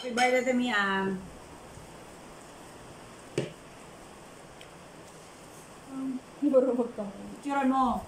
Happy birthday to me, Am. Marunong ka mo.